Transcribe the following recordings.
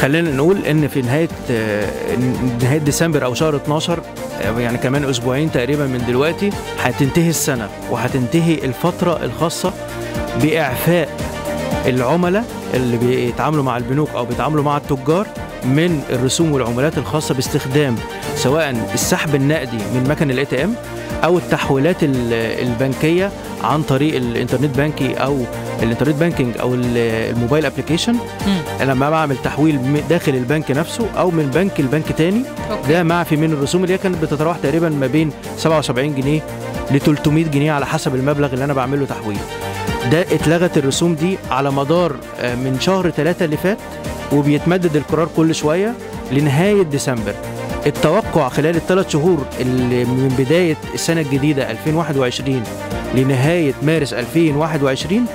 خلينا نقول إن في نهاية آه، نهاية ديسمبر أو شهر 12 آه، يعني كمان أسبوعين تقريبا من دلوقتي هتنتهي السنة وهتنتهي الفترة الخاصة بإعفاء العملاء اللي بيتعاملوا مع البنوك أو بيتعاملوا مع التجار. من الرسوم والعمولات الخاصة باستخدام سواء السحب النقدي من مكن ال ATM أو التحويلات ال- البنكية عن طريق ال internet banking أو ال internet banking أو ال- ال mobile application. لما بعمل تحويل داخل البنك نفسه أو من بنك لبنك تاني. okay. ده معفي من الرسوم اللي هي كانت بتتراوح تقريبا ما بين 77 جنيه ل 300 جنيه على حسب المبلغ اللي أنا بعمل له تحويل. ده اتلغت الرسوم دي على مدار آه، من شهر ثلاثة اللي فات وبيتمدد القرار كل شوية لنهاية ديسمبر التوقع خلال الثلاث شهور اللي من بداية السنة الجديدة 2021 لنهاية مارس 2021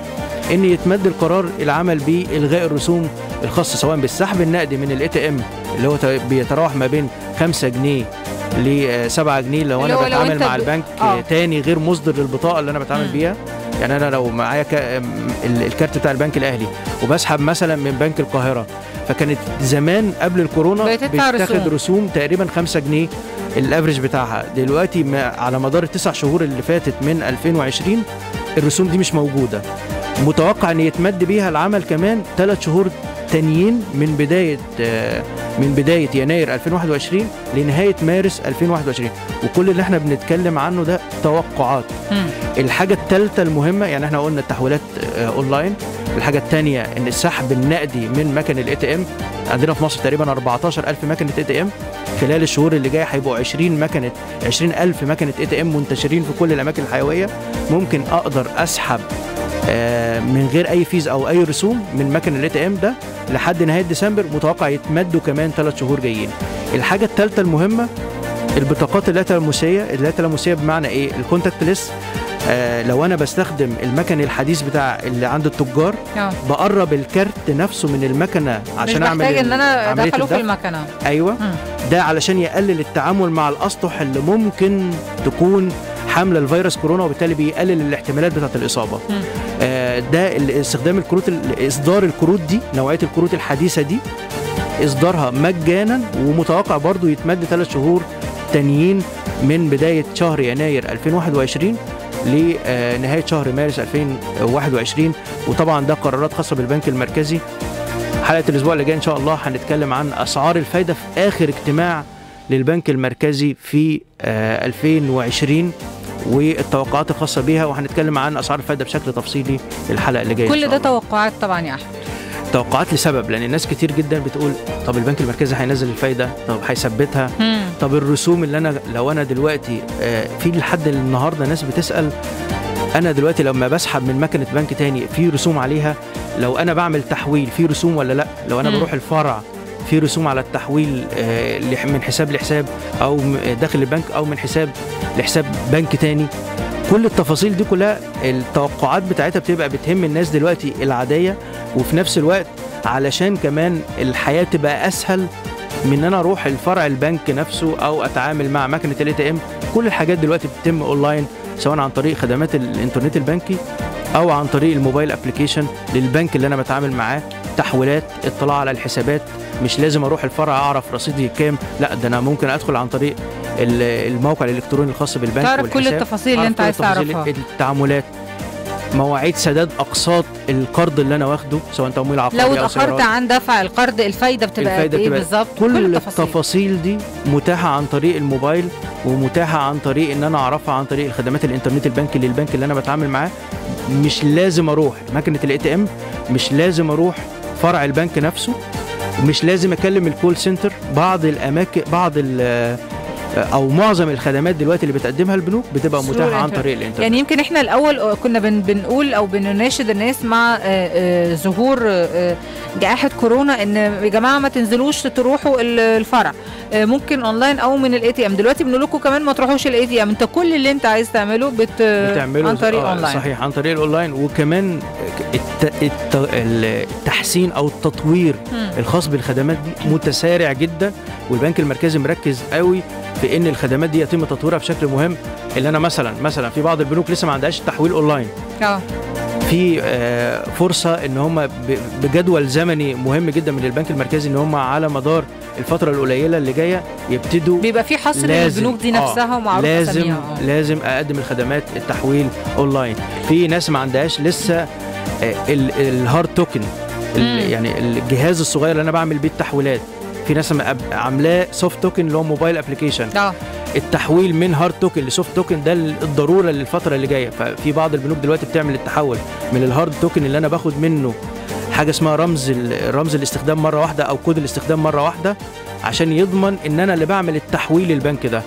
إن يتمد القرار العمل بإلغاء الرسوم الخاصة سواء بالسحب النقدي من ال ATM اللي هو بيتراوح ما بين 5 جنيه ل 7 جنيه لو أنا بتعامل مع البنك آه. تاني غير مصدر للبطاقة اللي أنا بتعامل. بيها يعني أنا لو معايا الكارت بتاع البنك الأهلي وبسحب مثلا من بنك القاهرة فكانت زمان قبل الكورونا بتاخد رسوم. رسوم تقريبا 5 جنيه ال average بتاعها دلوقتي على مدار التسع شهور اللي فاتت من 2020 الرسوم دي مش موجودة متوقع إن يتمد بيها العمل كمان ثلاث شهور تانيين من بداية آه، من بداية يناير 2021 لنهاية مارس 2021 وكل اللي إحنا بنتكلم عنه ده توقعات. الحاجة الثالثه المهمة يعني إحنا قلنا التحويلات آه، أونلاين. الحاجة الثانية إن السحب النقدي من مكن ال ATM عندنا في مصر تقريبا 14000 مكنة ATM خلال الشهور اللي جاية هيبقوا 20 مكنة 20000 مكنة ATM منتشرين في كل الأماكن الحيوية. ممكن أقدر أسحب من غير أي fees أو أي رسوم من مكن ال ATM ده لحد نهاية ديسمبر متوقع يتمدوا كمان ثلاث شهور جايين. الحاجة الثالثه المهمة البطاقات اللا تلامسيه اللا تلامسيه بمعنى إيه؟ ال contactless آه لو أنا بستخدم المكن الحديث بتاع اللي عند التجار آه. بقرب الكارت نفسه من المكنة مش عشان أعمل محتاج إن أنا ادخله في. المكنة. أيوه. مم. ده علشان يقلل التعامل مع الأسطح اللي ممكن تكون حامله الفيروس كورونا وبالتالي بيقلل الاحتمالات بتاعة الإصابة. آه ده استخدام الكروت ال- إصدار الكروت دي نوعية الكروت الحديثة دي إصدارها مجانا ومتوقع برضو يتمد ثلاث شهور تانيين من بداية شهر يناير 2021 لنهاية شهر مارس 2021 وطبعا ده قرارات خاصة بالبنك المركزي. حلقة الأسبوع اللي جاي إن شاء الله هنتكلم عن أسعار الفايدة في آخر اجتماع للبنك المركزي في آه، 2020 والتوقعات الخاصة بيها وهنتكلم عن أسعار الفايدة بشكل تفصيلي الحلقة اللي جاية كل ده. توقعات طبعا يا أحمد توقعات لسبب لأن الناس كتير جدا بتقول طب البنك المركزي هينزل الفايدة طب هيثبتها. طب الرسوم اللي أنا لو أنا دلوقتي آه، في لحد النهارده ناس بتسأل أنا دلوقتي لما بسحب من مكنة بنك تاني في رسوم عليها لو أنا بعمل تحويل في رسوم ولا لأ لو أنا. بروح الفرع في رسوم على التحويل آه، من حساب لحساب أو داخل البنك أو من حساب لحساب بنك تاني. كل التفاصيل دي كلها التوقعات بتاعتها بتبقى بتهم الناس دلوقتي العادية وفي نفس الوقت علشان كمان الحياة تبقى أسهل من إن أنا أروح الفرع البنك نفسه أو أتعامل مع مكنة ال ATM كل الحاجات دلوقتي بتتم أونلاين سواء عن طريق خدمات الإنترنت البنكي أو عن طريق الموبايل ابلكيشن للبنك اللي أنا بتعامل معاه. تحويلات اطلاع على الحسابات. مش لازم أروح الفرع أعرف رصيدي كام لا ده أنا ممكن أدخل عن طريق ال- الموقع الإلكتروني الخاص بالبنك تعرف كل. التفاصيل اللي أنت كل عايز تعرفها. التعاملات مواعيد سداد أقساط القرض اللي أنا واخده سواء تمويل عقاري لو اتأخرت. عن دفع القرض الفايدة بتبقى الفايدة إيه بتبقى- بالظبط؟ كل التفاصيل. التفاصيل دي متاحة عن طريق الموبايل ومتاحة عن طريق إن أنا أعرفها عن طريق الخدمات الإنترنت البنكي للبنك اللي أنا بتعامل معاه. مش لازم أروح مكنة ال ATM مش لازم أروح فرع البنك نفسه مش لازم أكلم ال call center. بعض الأماكن بعض أو معظم الخدمات دلوقتي اللي بتقدمها البنوك بتبقى متاحة عن. طريق الإنترنت. يعني يمكن إحنا الأول كنا بن بنقول أو بنناشد الناس مع آه، آه، ظهور آه، جائحة كورونا إن يا جماعة ما تنزلوش تروحوا ال- الفرع. ممكن أونلاين أو من ال ATM دلوقتي بنقول لكم كمان ما تروحوش ال ATM أنت كل اللي أنت عايز تعمله بت بتعمله عن طريق أونلاين. صحيح عن طريق الأونلاين. وكمان الت... الت... التحسين أو التطوير. الخاص بالخدمات دي متسارع جدا والبنك المركزي مركز قوي في إن الخدمات دي يتم تطويرها بشكل مهم. اللي أنا مثلا مثلا في بعض البنوك لسه ما عندهاش تحويل أونلاين. آه. في آه، فرصة إن هم بجدول زمني مهم جدا من البنك المركزي إن هم على مدار الفترة القليلة اللي جاية يبتدوا بيبقى في حصر لازم- للبنوك دي آه، نفسها ومعروف لازم أساميها. آه. لازم أقدم الخدمات التحويل أونلاين. في ناس ما عندهاش لسه آه، ال- ال hard token. يعني الجهاز الصغير اللي أنا بعمل بيه التحويلات. في ناس عاملاه soft token اللي هو mobile application آه. التحويل من hard token ل soft token ده الضرورة للفترة اللي جاية. ففي بعض البنوك دلوقتي بتعمل التحول من ال hard token اللي أنا باخد منه حاجة اسمها رمز رمز الاستخدام مرة واحدة أو كود الاستخدام مرة واحدة عشان يضمن إن أنا اللي بعمل التحويل البنك ده.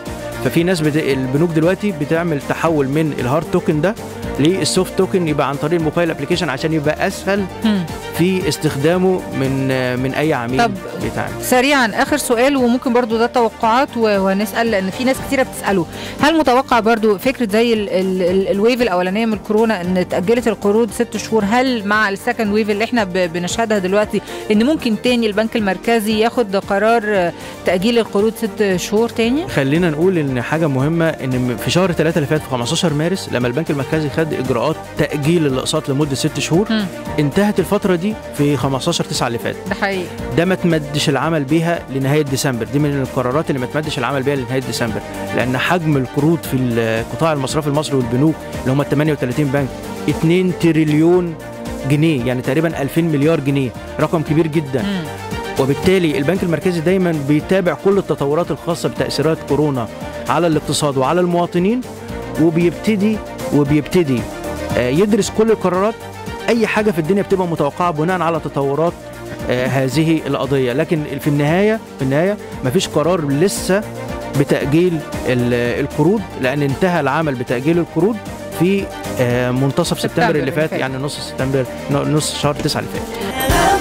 ففي ناس بت... البنوك دلوقتي بتعمل تحول من ال hard token ده لل soft token يبقى عن طريق ال mobile application عشان يبقى أسهل مم. في استخدامه من من أي عميل طب بيتعامل سريعا آخر سؤال وممكن برضو ده توقعات وهنسال لأن في ناس كتيرة بتسأله. هل متوقع برضو فكرة زي ال ال ال ال wave الأولانية من الكورونا إن اتأجلت القروض ست شهور؟ هل مع ال second wave اللي إحنا بنشهدها دلوقتي إن ممكن تاني البنك المركزي ياخد قرار تأجيل القروض ست شهور تاني؟ خلينا نقول إن حاجة مهمة إن في شهر 3 اللي فات في 15 مارس لما البنك المركزي خد إجراءات تأجيل الأقساط لمدة 6 شهور مم. انتهت الفترة دي في 15 9 اللي فات. ده حقيقي. ده ما تمدش العمل بيها لنهاية ديسمبر. دي من القرارات اللي ما تمدش العمل بيها لنهاية ديسمبر. لأن حجم القروض في القطاع المصرفي المصري والبنوك اللي هم ال 38 بنك 2 تريليون جنيه يعني تقريبا 2000 مليار جنيه. رقم كبير جدا. مم. وبالتالي البنك المركزي دايما بيتابع كل التطورات الخاصة بتأثيرات كورونا على الاقتصاد وعلى المواطنين وبيبتدي وبيبتدي آه، يدرس كل القرارات. أي حاجة في الدنيا بتبقى متوقعة بناء على تطورات آه، هذه القضية. لكن في النهاية في النهاية مفيش قرار لسه بتأجيل ال- القروض لأن انتهى العمل بتأجيل القروض في آه، منتصف سبتمبر سبتمبر اللي فات. يعني نص سبتمبر نص شهر 9 اللي فات.